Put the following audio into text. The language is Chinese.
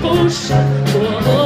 不想过